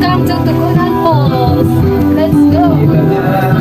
welcome to Tugunan Falls. Let's go.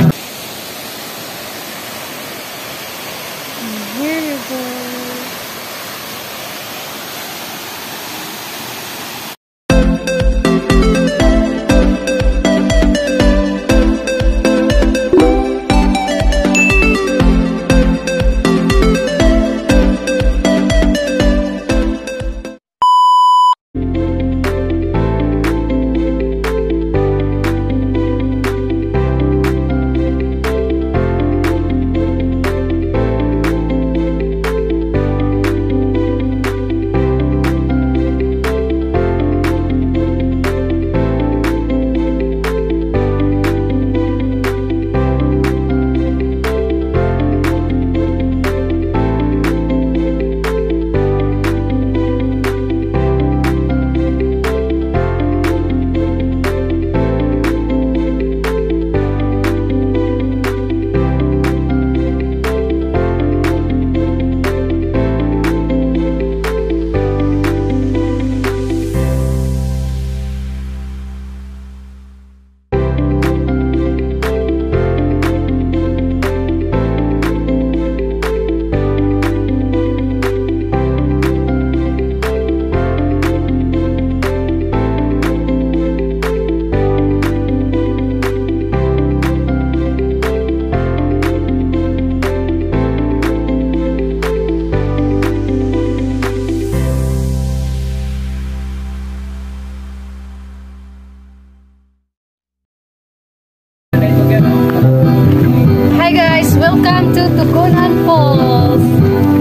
Welcome to Tugunan Falls.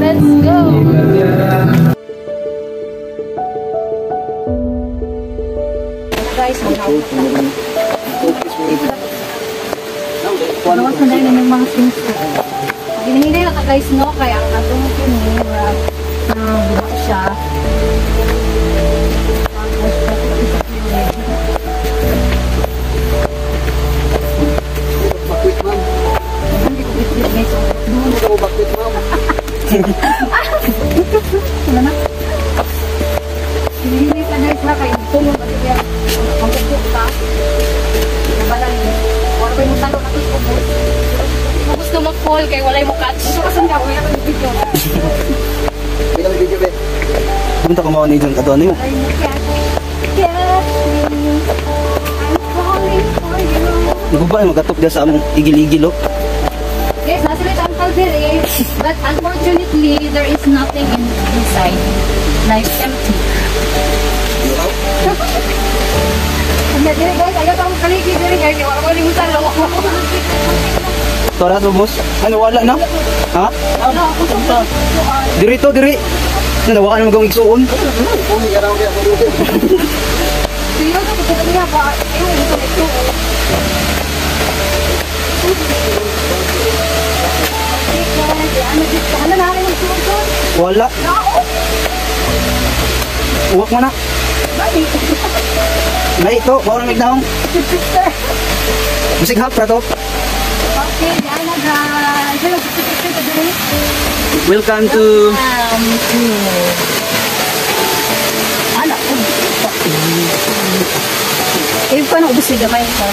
Let's go. Guys, Nawas na dahil ng mga swings ko. Hinihinay na ka guys, no? Kaya ni Rab. Ah, buka siya. Guys. Wala na. Hinihinay ka guys na kayo. Tulong ka siya. Magpupuk ka. Nabalan. Or may mutalo na ito na mag-fall kay walay mo catch. Kasan ka. Wala ka video. Punta ko mga ni John Kato. Ano yun? Ay, catch. Catch me. I'm calling for you. Ba? Magkatop dyan sa among igil-igil oh. Ang kalder But unfortunately, there is nothing in inside. Like empty. Hindi, dili guys, ayaw pa akong kaligi dili guys. Wala ko. Tora to boss. Ano wala na? Ha? Ano, ako sa Diri to, diri. Nanawa ka na magawang Wala. Uwak mo na. Bali! Na ito, bawal na mignaong. Sister! Musik hap pra to. Okay, yan na guys. Ka dito. Welcome to... Anak ko. Eh, paano ubus gamay ko?